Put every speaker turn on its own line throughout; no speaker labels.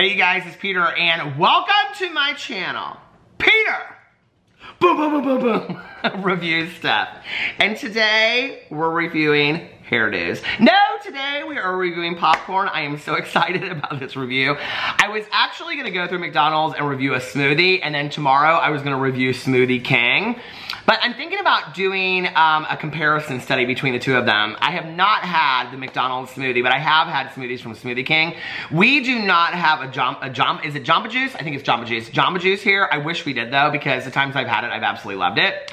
Hey you guys, it's Peter and welcome to my channel. Peter! Boom, boom, boom, boom, boom. Review stuff. And today we're reviewing hairdos. No, today we are reviewing popcorn. I am so excited about this review. I was actually gonna go through McDonald's and review a smoothie and then tomorrow I was gonna review Smoothie King. But I'm thinking about doing um, a comparison study between the two of them. I have not had the McDonald's smoothie, but I have had smoothies from Smoothie King. We do not have a Jamba, a Jamba, is it Jamba Juice? I think it's Jamba Juice. Jamba Juice here. I wish we did though, because the times I've had it, I've absolutely loved it.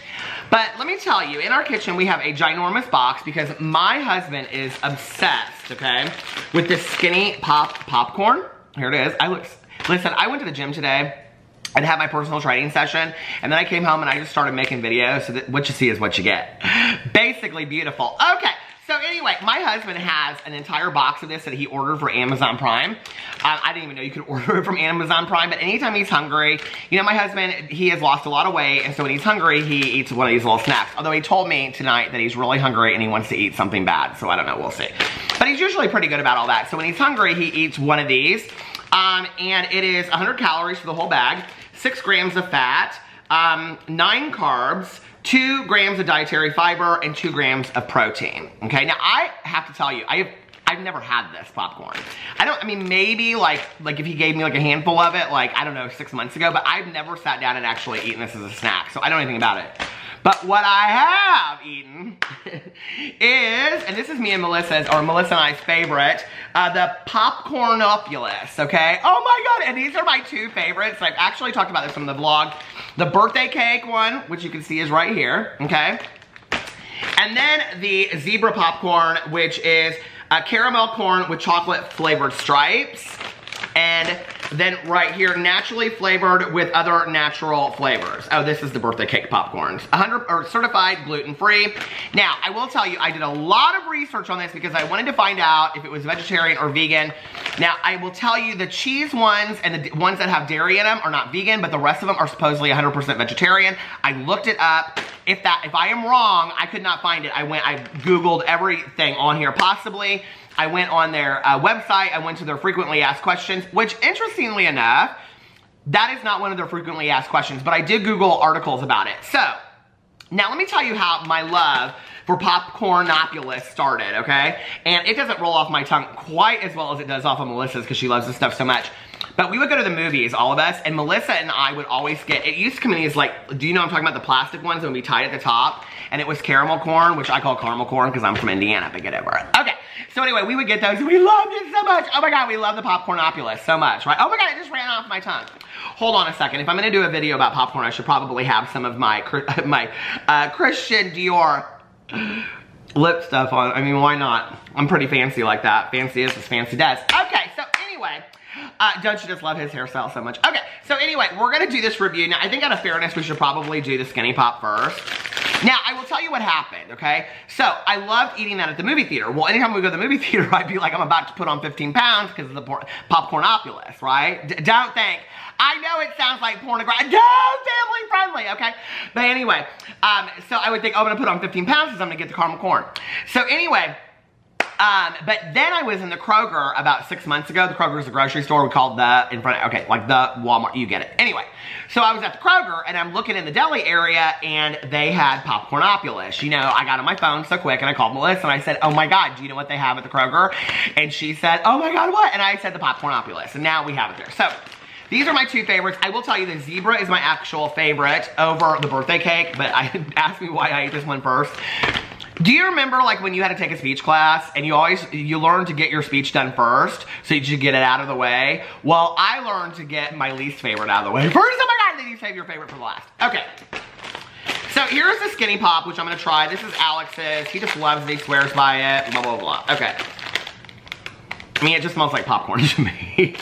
But let me tell you, in our kitchen, we have a ginormous box because my husband is obsessed, okay, with this skinny pop popcorn. Here it is. I look, listen, I went to the gym today I'd have my personal training session, and then I came home and I just started making videos, so that what you see is what you get. Basically beautiful. Okay, so anyway, my husband has an entire box of this that he ordered for Amazon Prime. Um, I didn't even know you could order it from Amazon Prime, but anytime he's hungry, you know, my husband, he has lost a lot of weight, and so when he's hungry, he eats one of these little snacks. Although he told me tonight that he's really hungry and he wants to eat something bad, so I don't know, we'll see. But he's usually pretty good about all that. So when he's hungry, he eats one of these, um, and it is 100 calories for the whole bag six grams of fat, um, nine carbs, two grams of dietary fiber, and two grams of protein. Okay, now I have to tell you, I have I've never had this popcorn. I don't, I mean, maybe like, like if he gave me like a handful of it, like, I don't know, six months ago, but I've never sat down and actually eaten this as a snack, so I don't know anything about it. But what I have eaten is, and this is me and Melissa's, or Melissa and I's favorite, uh, the Popcornopolis, okay? Oh my God, and these are my two favorites. I've actually talked about this on the vlog. The birthday cake one, which you can see is right here, okay? And then the zebra popcorn, which is a caramel corn with chocolate flavored stripes. And then right here, naturally flavored with other natural flavors. Oh, this is the birthday cake popcorns. 100 or certified gluten-free. Now, I will tell you, I did a lot of research on this because I wanted to find out if it was vegetarian or vegan. Now, I will tell you the cheese ones and the ones that have dairy in them are not vegan, but the rest of them are supposedly 100% vegetarian. I looked it up. If that, if I am wrong, I could not find it. I went, I Googled everything on here possibly. I went on their uh, website, I went to their frequently asked questions, which interestingly enough, that is not one of their frequently asked questions, but I did Google articles about it. So, now let me tell you how my love for Popcornopolis started, okay? And it doesn't roll off my tongue quite as well as it does off of Melissa's because she loves this stuff so much. But we would go to the movies, all of us, and Melissa and I would always get, it used to come in these like, do you know I'm talking about the plastic ones that would be tied at the top? And it was caramel corn, which I call caramel corn because I'm from Indiana, but get over it. Okay, so anyway, we would get those. We loved it so much. Oh my God, we love the popcornopolis so much, right? Oh my God, it just ran off my tongue. Hold on a second. If I'm gonna do a video about popcorn, I should probably have some of my, my uh, Christian Dior lip stuff on. I mean, why not? I'm pretty fancy like that. Fancy is as fancy does. Okay, uh, don't you just love his hairstyle so much? Okay, so anyway, we're gonna do this review. Now, I think out of fairness, we should probably do the Skinny Pop first. Now, I will tell you what happened, okay? So, I loved eating that at the movie theater. Well, anytime we go to the movie theater, I'd be like, I'm about to put on 15 pounds because of the popcorn popcornopolis, right? D don't think. I know it sounds like pornography. No, family friendly, okay? But anyway, um, so I would think, oh, I'm gonna put on 15 pounds because I'm gonna get the caramel corn. So anyway, um, but then I was in the Kroger about six months ago. The Kroger is a grocery store. We called the, in front of, okay, like the Walmart, you get it. Anyway, so I was at the Kroger and I'm looking in the deli area and they had Popcornopolis. You know, I got on my phone so quick and I called Melissa and I said, oh my God, do you know what they have at the Kroger? And she said, oh my God, what? And I said the Popcornopolis and now we have it there. So these are my two favorites. I will tell you the zebra is my actual favorite over the birthday cake, but I asked me why I ate this one first. Do you remember like when you had to take a speech class and you always, you learn to get your speech done first so you should get it out of the way? Well, I learned to get my least favorite out of the way first. Oh my God, then you save your favorite for the last. Okay. So here's the Skinny Pop, which I'm gonna try. This is Alex's. He just loves it, he swears by it, blah, blah, blah. Okay. I mean, it just smells like popcorn to me.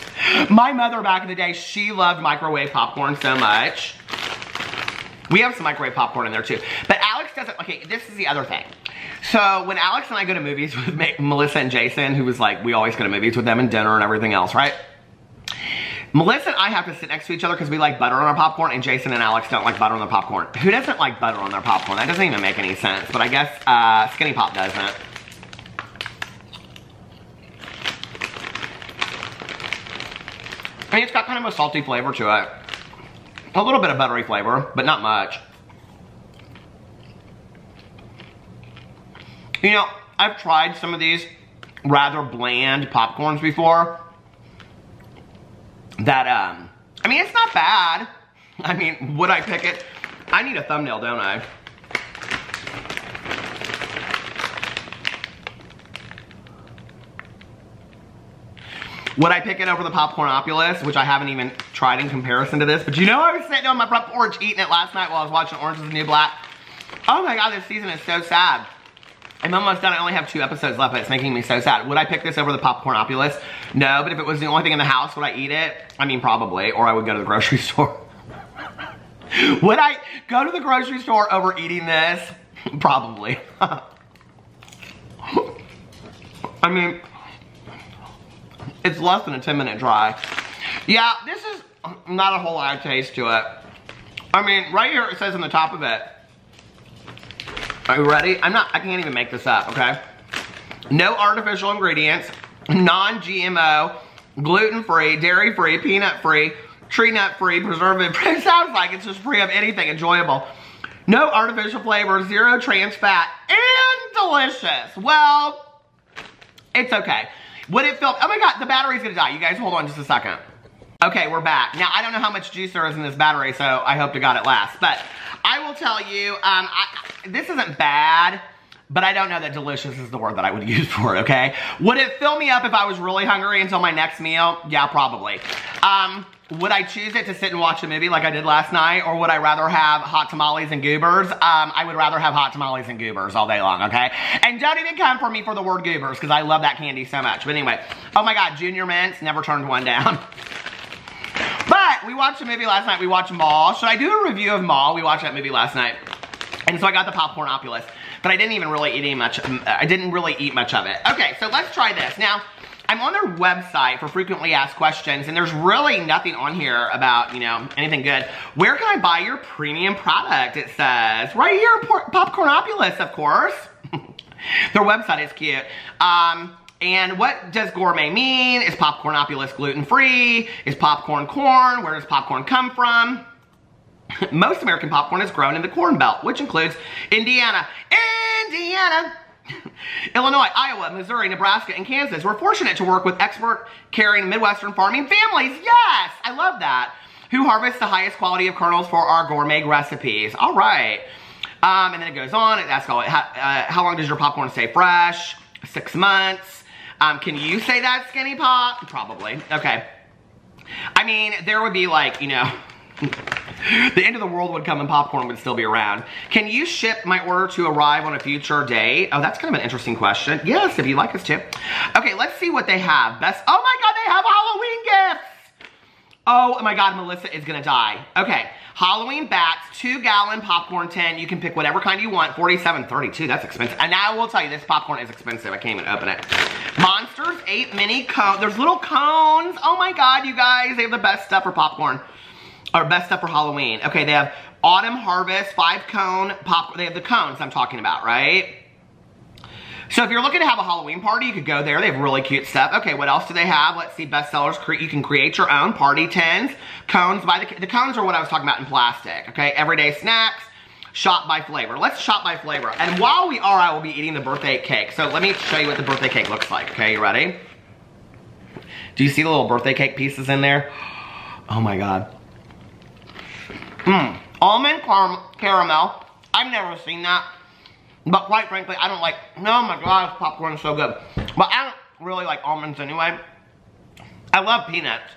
My mother back in the day, she loved microwave popcorn so much. We have some microwave popcorn in there too. But Alex doesn't, okay, this is the other thing. So when Alex and I go to movies with Melissa and Jason, who was like, we always go to movies with them and dinner and everything else, right? Melissa and I have to sit next to each other because we like butter on our popcorn and Jason and Alex don't like butter on their popcorn. Who doesn't like butter on their popcorn? That doesn't even make any sense, but I guess uh, Skinny Pop doesn't. I mean, it's got kind of a salty flavor to it. A little bit of buttery flavor, but not much. You know, I've tried some of these rather bland popcorns before. That, um, I mean, it's not bad. I mean, would I pick it? I need a thumbnail, don't I? Would I pick it over the Popcornopolis, which I haven't even tried in comparison to this? But you know I was sitting on my front porch eating it last night while I was watching Orange is the New Black. Oh my god, this season is so sad. I'm almost done. I only have two episodes left, but it's making me so sad. Would I pick this over the Popcornopolis? No, but if it was the only thing in the house, would I eat it? I mean, probably. Or I would go to the grocery store. would I go to the grocery store over eating this? Probably. I mean, it's less than a 10 minute dry. Yeah, this is not a whole lot of taste to it. I mean, right here it says on the top of it. Are you ready? I'm not, I can't even make this up, okay? No artificial ingredients, non-GMO, gluten-free, dairy-free, peanut-free, tree nut-free, preservative-free. sounds like it's just free of anything enjoyable. No artificial flavor, zero trans fat, and delicious. Well, it's okay. Would it feel, oh my God, the battery's gonna die. You guys hold on just a second. Okay, we're back. Now, I don't know how much juice there is in this battery, so I hope to God it lasts. But I will tell you, um, I, this isn't bad, but I don't know that delicious is the word that I would use for it, okay? Would it fill me up if I was really hungry until my next meal? Yeah, probably. Um, would I choose it to sit and watch a movie like I did last night, or would I rather have hot tamales and goobers? Um, I would rather have hot tamales and goobers all day long, okay? And don't even come for me for the word goobers, because I love that candy so much. But anyway, oh my God, Junior Mints, never turned one down. But we watched a movie last night. We watched Mall. Should I do a review of Mall? We watched that movie last night. And so I got the Popcornopolis. But I didn't even really eat any much. I didn't really eat much of it. Okay, so let's try this. Now, I'm on their website for frequently asked questions, and there's really nothing on here about, you know, anything good. Where can I buy your premium product? It says right here, Popcornopolis, of course. their website is cute. Um, and what does gourmet mean? Is popcorn Popcornopolis gluten-free? Is popcorn corn? Where does popcorn come from? Most American popcorn is grown in the Corn Belt, which includes Indiana. Indiana! Illinois, Iowa, Missouri, Nebraska, and Kansas. We're fortunate to work with expert caring Midwestern farming families. Yes, I love that. Who harvest the highest quality of kernels for our gourmet recipes. All right. Um, and then it goes on. It asks, how, uh, how long does your popcorn stay fresh? Six months. Um, can you say that, Skinny Pop? Probably. Okay. I mean, there would be like, you know, the end of the world would come and popcorn would still be around. Can you ship my order to arrive on a future date? Oh, that's kind of an interesting question. Yes, if you'd like us to. Okay, let's see what they have. Best, oh my God, they have Halloween gifts. Oh my God, Melissa is gonna die. Okay, Halloween bats, two gallon popcorn tin. You can pick whatever kind you want. 47.32, that's expensive. And I will tell you, this popcorn is expensive. I can't even open it. Monsters, eight mini cones. There's little cones. Oh my God, you guys, they have the best stuff for popcorn. Or best stuff for Halloween. Okay, they have Autumn Harvest, five cone pop. They have the cones I'm talking about, right? So if you're looking to have a Halloween party, you could go there. They have really cute stuff. Okay, what else do they have? Let's see, bestsellers. Create- you can create your own party tins. Cones by the, the cones are what I was talking about in plastic. Okay, everyday snacks. Shop by flavor. Let's shop by flavor. And while we are, I will be eating the birthday cake. So let me show you what the birthday cake looks like. Okay, you ready? Do you see the little birthday cake pieces in there? Oh my God. Mmm. Almond caramel. I've never seen that. But quite frankly, I don't like, oh my god, popcorn is so good. But I don't really like almonds anyway. I love peanuts,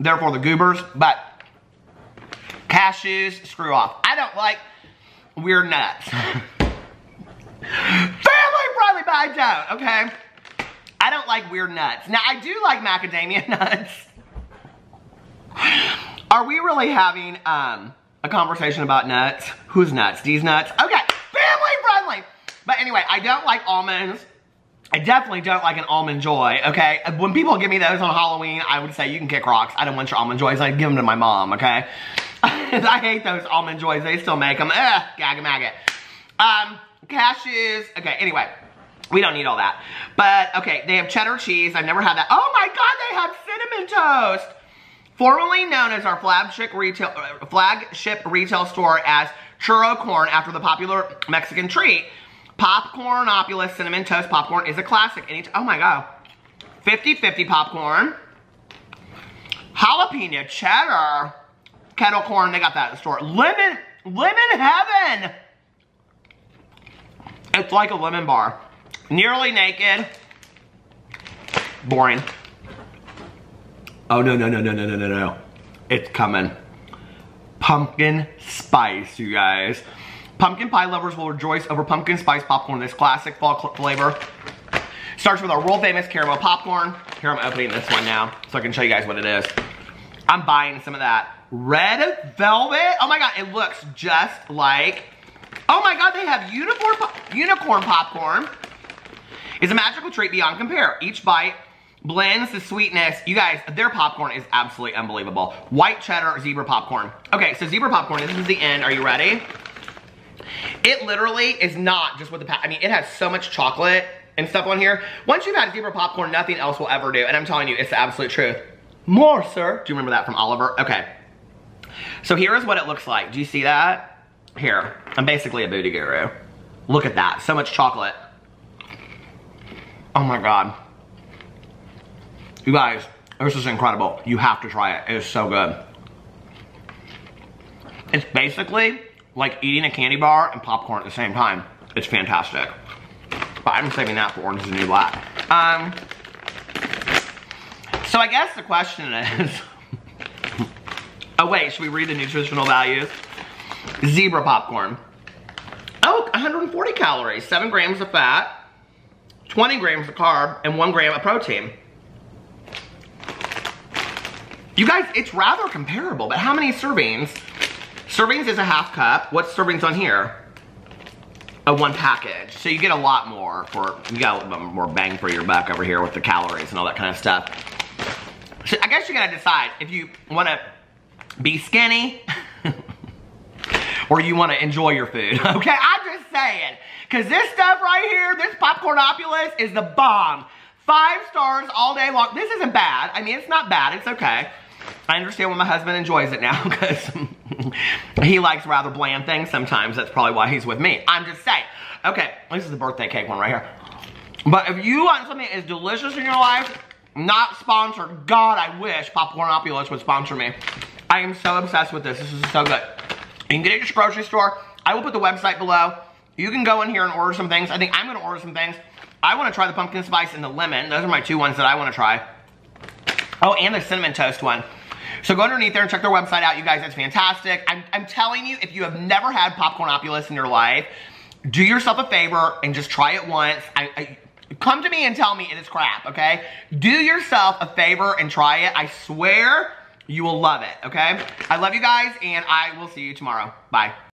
therefore the goobers, but cashews, screw off. I don't like weird nuts. Family friendly, but I don't, okay? I don't like weird nuts. Now, I do like macadamia nuts. Are we really having um, a conversation about nuts? Who's nuts? These nuts? Okay. But anyway, I don't like almonds. I definitely don't like an Almond Joy, okay? When people give me those on Halloween, I would say, you can kick rocks. I don't want your Almond Joys. I'd give them to my mom, okay? I hate those Almond Joys. They still make them. Ugh, gag maggot. Um, cashews. Okay, anyway. We don't need all that. But, okay, they have cheddar cheese. I've never had that. Oh my God, they have cinnamon toast. formerly known as our flagship retail, uh, flagship retail store as Churro Corn after the popular Mexican treat. Popcornopolis Cinnamon Toast Popcorn is a classic. Any oh my god. 50-50 popcorn. Jalapeno cheddar. Kettle corn, they got that at the store. Lemon, lemon heaven. It's like a lemon bar. Nearly naked. Boring. Oh, no, no, no, no, no, no, no, no. It's coming. Pumpkin spice, you guys. Pumpkin pie lovers will rejoice over pumpkin spice popcorn, this classic fall flavor. Starts with our world famous caramel popcorn. Here, I'm opening this one now so I can show you guys what it is. I'm buying some of that. Red velvet. Oh my God, it looks just like, oh my God, they have unicorn, unicorn popcorn. It's a magical treat beyond compare. Each bite blends the sweetness. You guys, their popcorn is absolutely unbelievable. White cheddar zebra popcorn. Okay, so zebra popcorn, this is the end. Are you ready? It literally is not just with the, I mean, it has so much chocolate and stuff on here. Once you've had zebra popcorn, nothing else will ever do. And I'm telling you, it's the absolute truth. More, sir. Do you remember that from Oliver? Okay. So here is what it looks like. Do you see that? Here, I'm basically a booty guru. Look at that, so much chocolate. Oh my God. You guys, this is incredible. You have to try it, it is so good. It's basically like eating a candy bar and popcorn at the same time. It's fantastic. But I'm saving that for Orange is the New Black. Um, so I guess the question is, oh wait, should we read the nutritional values? Zebra popcorn. Oh, 140 calories, seven grams of fat, 20 grams of carb, and one gram of protein. You guys, it's rather comparable, but how many servings? Servings is a half cup. What's servings on here? A one package. So you get a lot more for, you got a little bit more bang for your buck over here with the calories and all that kind of stuff. So I guess you gotta decide if you wanna be skinny or you wanna enjoy your food, okay? I'm just saying, cause this stuff right here, this Popcornopolis is the bomb. Five stars all day long. This isn't bad. I mean, it's not bad, it's okay. I understand why my husband enjoys it now because he likes rather bland things sometimes. That's probably why he's with me. I'm just saying. Okay, this is the birthday cake one right here. But if you want something as delicious in your life, not sponsored, God, I wish Popcorn Popcornopolis would sponsor me. I am so obsessed with this. This is so good. You can get it at your grocery store. I will put the website below. You can go in here and order some things. I think I'm going to order some things. I want to try the pumpkin spice and the lemon. Those are my two ones that I want to try. Oh, and the cinnamon toast one. So go underneath there and check their website out, you guys. It's fantastic. I'm, I'm telling you, if you have never had Popcornopolis in your life, do yourself a favor and just try it once. I, I, come to me and tell me it is crap, okay? Do yourself a favor and try it. I swear you will love it, okay? I love you guys, and I will see you tomorrow. Bye.